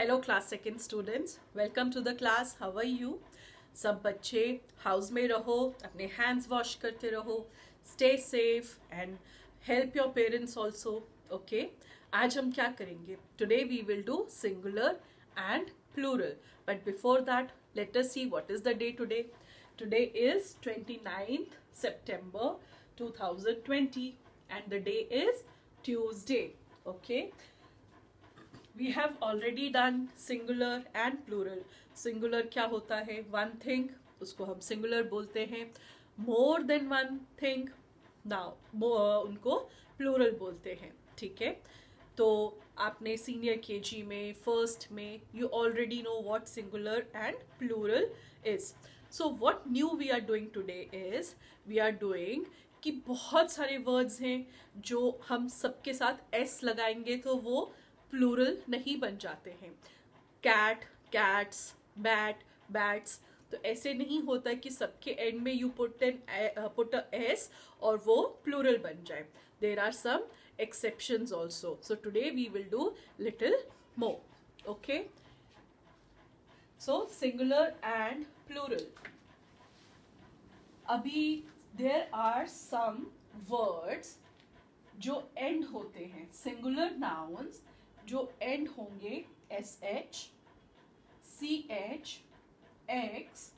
Hello class second students welcome to the class how are you सब बच्चे house में रहो, अपने हैंड्स वॉश करते रहो stay safe and help your parents also okay आज हम क्या करेंगे? Today we will do singular and plural but before that let us see what is the day today. Today is 29th september 2020 and the day is tuesday, okay? We have already done singular and plural singular क्या होता है? One thing उसको हम singular बोलते हैं। More than one thing now उनको plural बोलते हैं। ठीक है? तो आपने सीनियर केजी में फ़र्स्ट में you already know what singular and plural is so what new we are doing today is we are doing कि बहुत सारे वर्ड्स हैं जो हम सबके साथ एस लगाएँगे तो वो प्लूरल नहीं बन जाते हैं। कैट कैट्स बैट बैट्स तो ऐसे नहीं होता कि सबके एंड में you put N put S और वो प्लूरल बन जाए। There are some exceptions also. So, today we will do little more. Okay? So, singular and plural. अभी देर आर सम वर्ड्स जो एंड होते हैं। सिंगुलर नाउन्स जो एंड होंगे S H C H X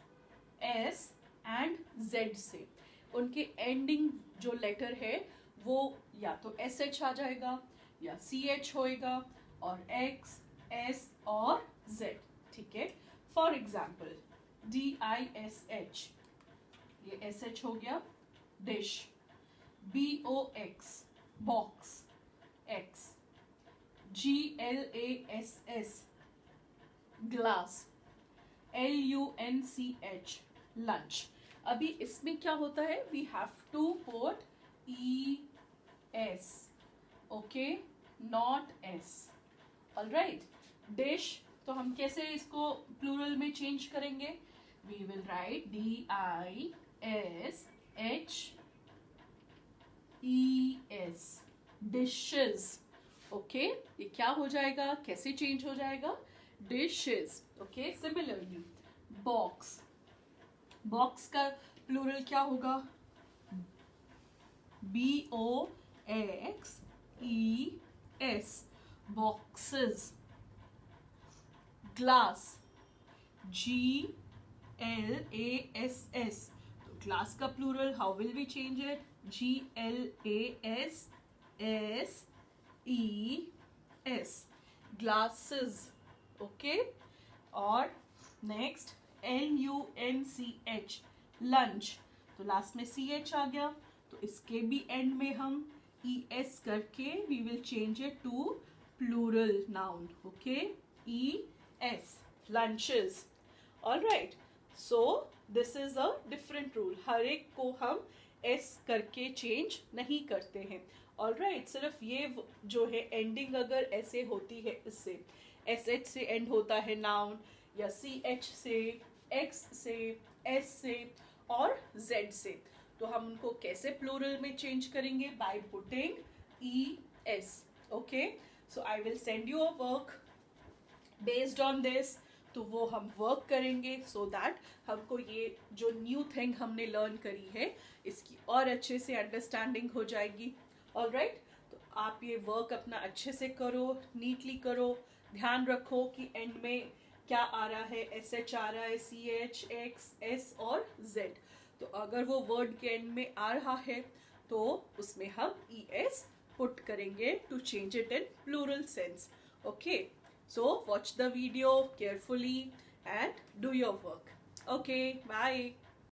S and Z से। उनके ending जो letter है, वो या तो एस एच आ जाएगा, या सी एच होएगा और एक्स एस और जेड ठीक है? For example D I S H ये एस एच हो गया dish B O X box X G L A S S glass L U N C H lunch अभी इसमें क्या होता है? We have to put E S okay not S all right dish तो हम कैसे इसको प्लूरल में चेंज करेंगे? We will write D I S H E S dishes okay ये क्या हो जाएगा? कैसे चेंज हो जाएगा? Dishes okay similarly box box का प्लूरल क्या होगा? B O X E S boxes glass G L A S S तो ग्लास का plural how will we change it G L A S S E S glasses okay और next L U N C H lunch तो last में C H आ गया. तो इसके भी एंड में हम ई e एस करके we will change it to plural noun okay E S lunches all right so this is a different rule हर एक को हम एस करके चेंज नहीं करते हैं। ऑल राइट right, सिर्फ़ ये जो है एंडिंग अगर ऐसे होती है इससे। एस एच से एंड होता है नाउन या सी एच से एक्स से एस से और जेड से। तो हम उनको कैसे प्लूरल में चेंज करेंगे? By putting E S okay so I will send you a work based on this तो वो हम वर्क करेंगे सो so दैट हमको ये जो न्यू थिंग हमने लर्न करी है, इसकी और अच्छे से अंडरस्टैंडिंग हो जाएगी। ऑल राइट तो आप ये वर्क अपना अच्छे से करो नीटली करो, ध्यान रखो कि एंड में क्या आ रहा है एस एच आ रहा है सी एच एक्स एस और जेड तो अगर वो वर्ड के एंड में आ रहा है तो उसमें हम ई एस पुट करेंगे to change it in plural sense okay So watch the video carefully and do your work. Okay, bye.